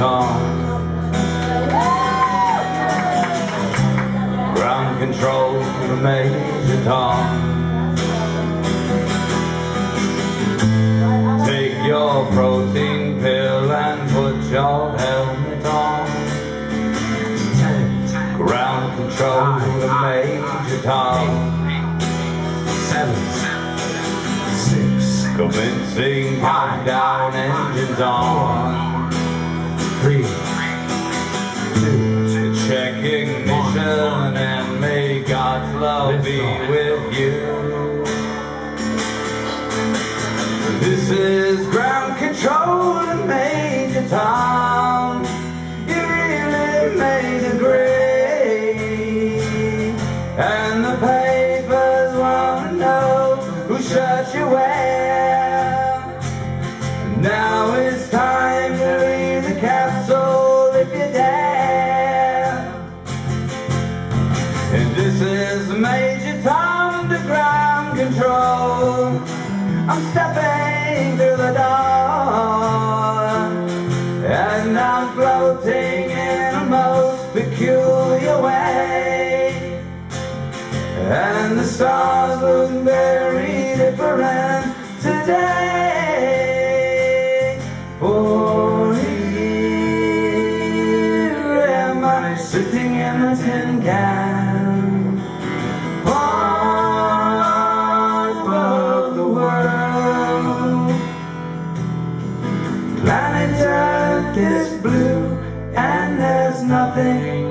Tom. Ground control, to Major Tom. Take your protein pill and put your helmet on. Ground control, to Major Tom. Seven. Commencing countdown, engines on. Three. Two. Check ignition and may God's love be with you. This is castle if you dare. And this is Major Tom to ground control. I'm stepping through the door. And I'm floating in a most peculiar way. And the stars look very different today. For Is blue, and there's nothing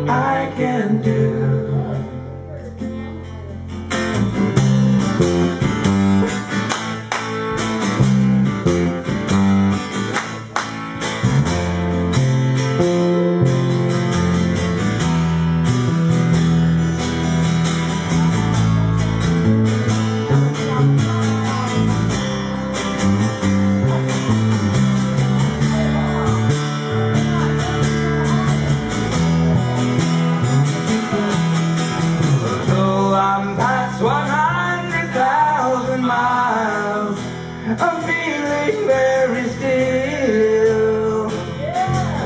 I'm feeling very still.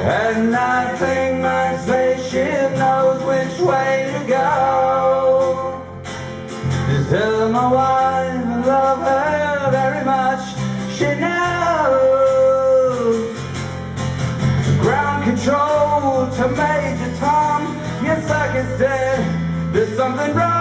And I think my spaceship knows which way to go. Just tell my wife I love her very much. She knows. Ground control to Major Tom. Yes, Your circuit's dead. There's something wrong.